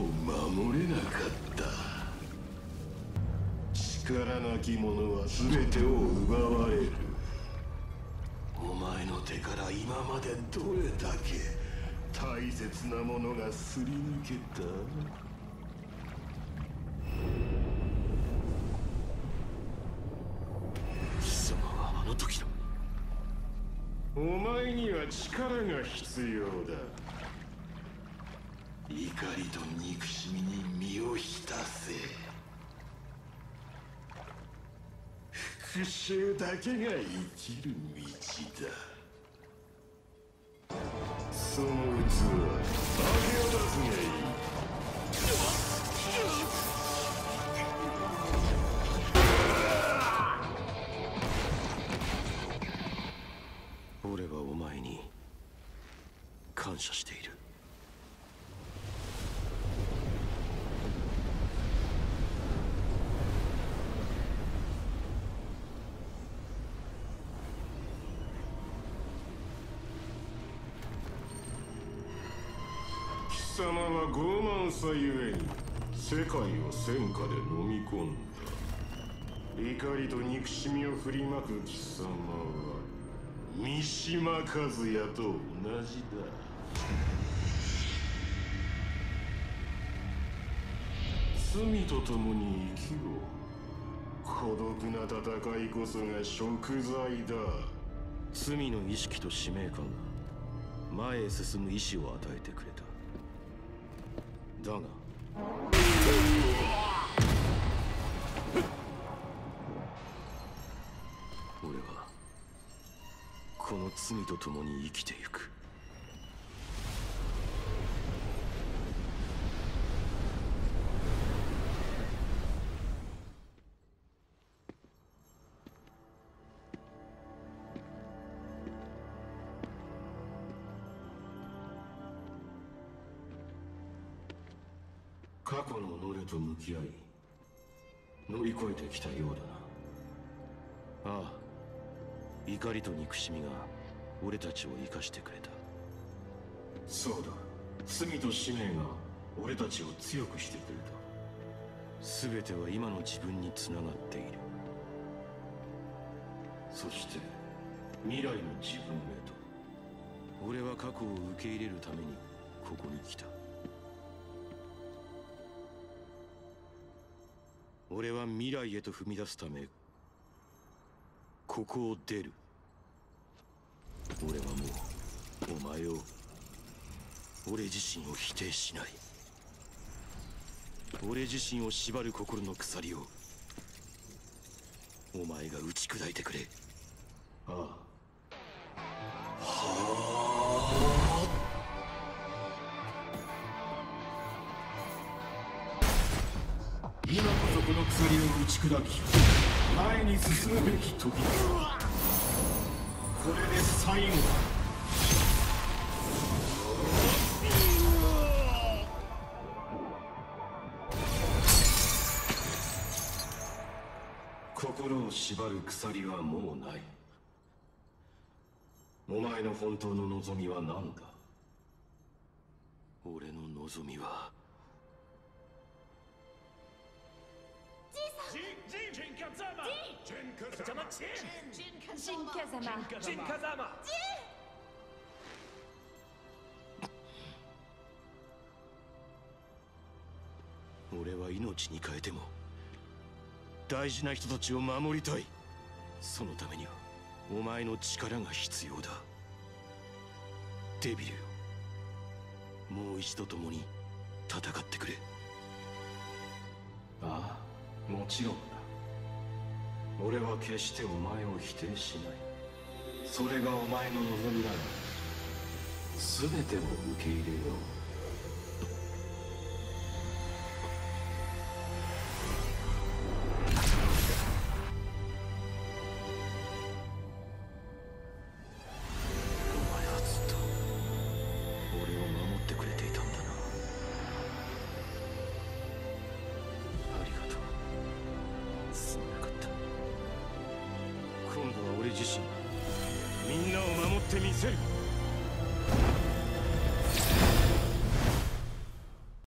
守れなかった。力なき者は全てを奪われる。お前の手から今までどれだけ大切なものがすり抜けた？貴様はあの時の。お前には力が必要だ。怒りと憎しみに身を浸せ。復讐だけが生きる道だ。その器揚げを出すがいい俺はお前に感謝している貴様は傲慢さゆえに世界を戦火で飲み込んだ。怒りと憎しみを振りまく貴様は三島和也と同じだ。罪と共に生きろ。孤独な戦いこそが食材だ。罪の意識と使命感が前へ進む意志を与えてくれた。だが俺はこの罪と共に生きてゆく。過去のノレと向き合い乗り越えてきたようだな。ああ怒りと憎しみが俺たちを生かしてくれた。そうだ。罪と使命が俺たちを強くしてくれた。全ては今の自分につながっている。そして未来の自分へと。俺は過去を受け入れるためにここに来た俺は未来へと踏み出すためここを出る。俺はもうお前を俺自身を否定しない。俺自身を縛る心の鎖をお前が打ち砕いてくれ。ああ。今こそこの鎖を打ち砕き前に進むべき時これで最後。だ心を縛る鎖はもうない。お前の本当の望みは何だ？俺の望みは新風間新風間俺は命に変えても大事な人たちを守りたいそのためにはお前の力が必要だデビルよもう一度共に戦ってくれああもちろんだ。俺は決してお前を否定しない。それがお前の望みなら全てを受け入れよう。ってみせる